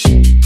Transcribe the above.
Shit.